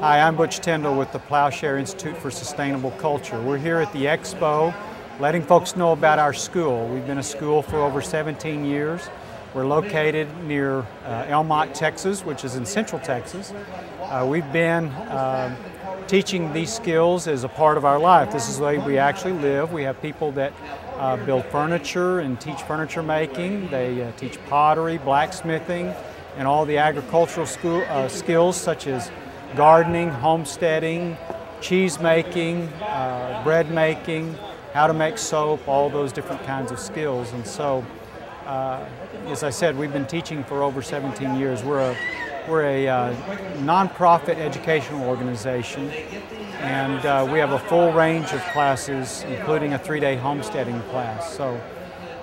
Hi, I'm Butch Tyndall with the Ploughshare Institute for Sustainable Culture. We're here at the Expo letting folks know about our school. We've been a school for over 17 years. We're located near uh, Elm Mott, Texas, which is in central Texas. Uh, we've been uh, teaching these skills as a part of our life. This is the way we actually live. We have people that uh, build furniture and teach furniture making. They uh, teach pottery, blacksmithing, and all the agricultural school, uh, skills such as gardening, homesteading, cheese making, uh, bread making, how to make soap, all those different kinds of skills. And so, uh, as I said, we've been teaching for over 17 years. We're a, we're a uh, nonprofit educational organization, and uh, we have a full range of classes, including a three-day homesteading class. So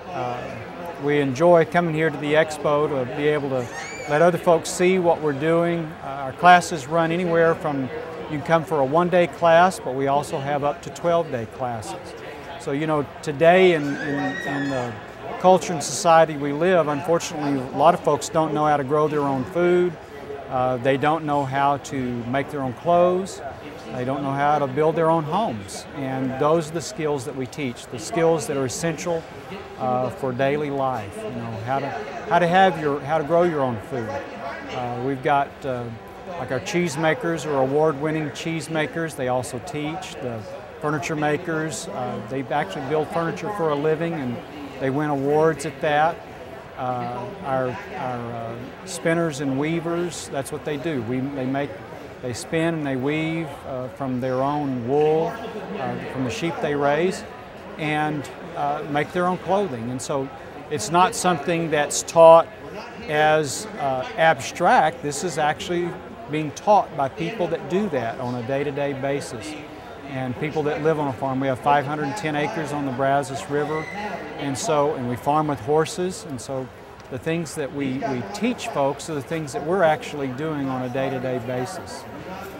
uh, we enjoy coming here to the expo to be able to let other folks see what we're doing. Uh, our classes run anywhere from, you can come for a one-day class, but we also have up to 12-day classes. So, you know, today in, in, in the culture and society we live, unfortunately, a lot of folks don't know how to grow their own food. Uh, they don't know how to make their own clothes. They don't know how to build their own homes. And those are the skills that we teach, the skills that are essential uh, for daily life. You know, how to, how to have your, how to grow your own food. Uh, we've got uh, like our cheese makers are award-winning cheese makers. They also teach. The furniture makers, uh, they actually build furniture for a living and they win awards at that. Uh, our, our uh, spinners and weavers, that's what they do. We, they make, they spin and they weave uh, from their own wool, uh, from the sheep they raise, and uh, make their own clothing. And so it's not something that's taught as uh, abstract. This is actually being taught by people that do that on a day-to-day -day basis and people that live on a farm. We have 510 acres on the Brazos River, and so, and we farm with horses, and so the things that we, we teach folks are the things that we're actually doing on a day-to-day -day basis.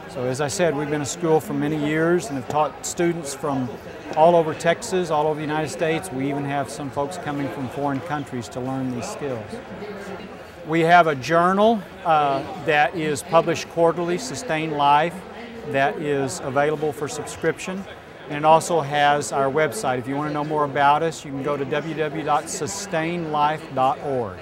So as I said, we've been a school for many years and have taught students from all over Texas, all over the United States. We even have some folks coming from foreign countries to learn these skills. We have a journal uh, that is published quarterly, Sustain Life that is available for subscription. And it also has our website. If you want to know more about us, you can go to www.sustainlife.org.